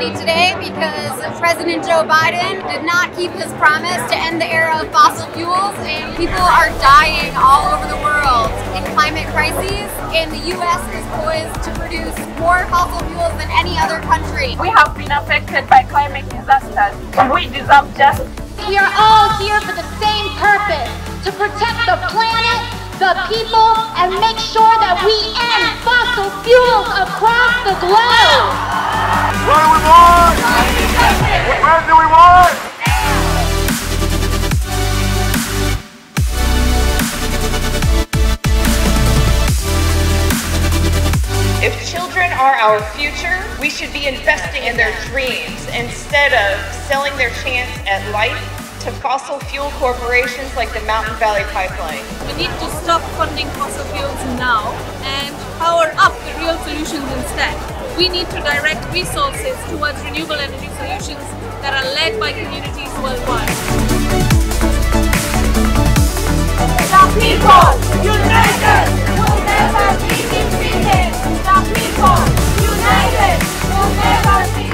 calamity today because President Joe Biden did not keep his promise to end the era of fossil fuels, and people are dying all over the world in climate crises. And the U.S. is poised to produce more fossil fuels than any other country. We have been affected by climate disasters, and we deserve justice. We are all here for the same purpose to protect the planet, the people, and make sure that we end fossil fuels across the globe. Are our future, we should be investing in their dreams instead of selling their chance at life to fossil fuel corporations like the Mountain Valley Pipeline. We need to stop funding fossil fuels now and power up the real solutions instead we need to direct resources towards renewable energy solutions that are led by communities worldwide.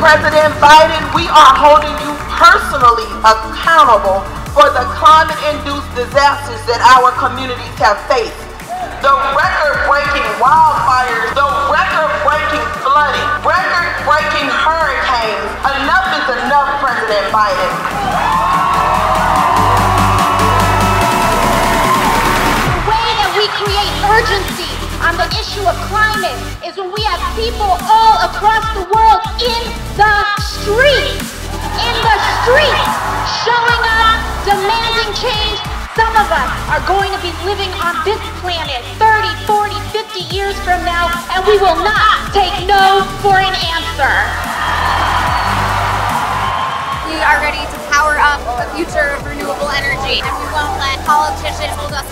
President Biden, we are holding you personally accountable for the climate-induced disasters that our communities have faced. The record-breaking wildfires, the record-breaking flooding, record-breaking hurricanes. Enough is enough, President Biden. The way that we create urgency on the issue of climate is when we have people all across the world in the streets, in the streets, showing up, demanding change, some of us are going to be living on this planet 30, 40, 50 years from now, and we will not take no for an answer. We are ready to power up the future of renewable energy, and we won't let politicians hold us.